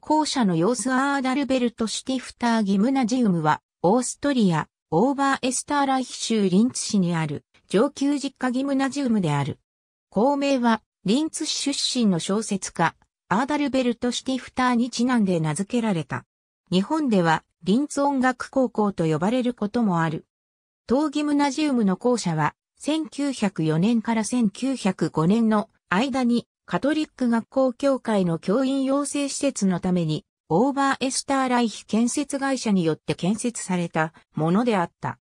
校舎の様子アーダルベルト・シティフター・ギムナジウムは、オーストリア、オーバーエスターライヒ州リンツ市にある、上級実家ギムナジウムである。校名は、リンツ市出身の小説家、アーダルベルト・シティフターにちなんで名付けられた。日本では、リンツ音楽高校と呼ばれることもある。当ギムナジウムの校舎は、1904年から1905年の間にカトリック学校協会の教員養成施設のために、オーバーエスターライヒ建設会社によって建設されたものであった。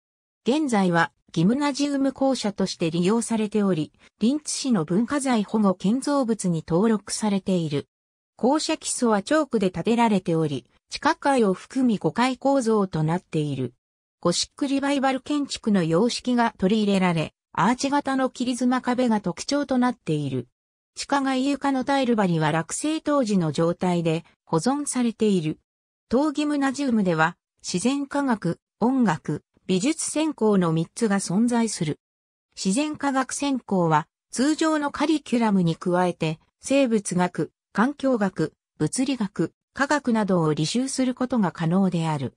現在はギムナジウム校舎として利用されており、リンツ市の文化財保護建造物に登録されている。校舎基礎はチョークで建てられており、地下階を含み5階構造となっている。ゴシックリバイバル建築の様式が取り入れられ、アーチ型の切り妻壁が特徴となっている。地下街床のタイル張りは落成当時の状態で保存されている。当ギムナジウムでは自然科学、音楽、美術専攻の3つが存在する。自然科学専攻は通常のカリキュラムに加えて生物学、環境学、物理学、科学などを履修することが可能である。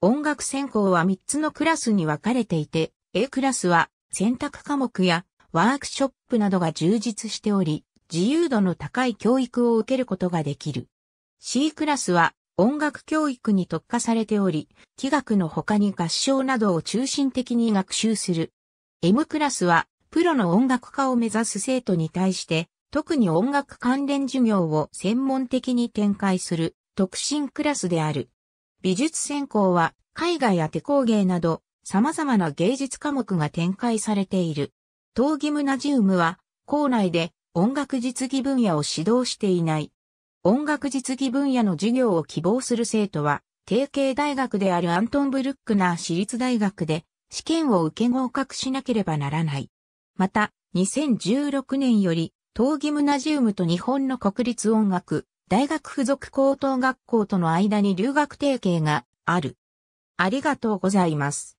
音楽専攻は3つのクラスに分かれていて、A クラスは選択科目やワークショップなどが充実しており、自由度の高い教育を受けることができる。C クラスは音楽教育に特化されており、器楽の他に合唱などを中心的に学習する。M クラスはプロの音楽家を目指す生徒に対して特に音楽関連授業を専門的に展開する特進クラスである。美術専攻は絵画や手工芸など様々な芸術科目が展開されている。当ギムナジウムは校内で音楽実技分野を指導していない。音楽実技分野の授業を希望する生徒は、定型大学であるアントンブルックナー私立大学で試験を受け合格しなければならない。また、2016年より、東ギムナジウムと日本の国立音楽大学附属高等学校との間に留学提携がある。ありがとうございます。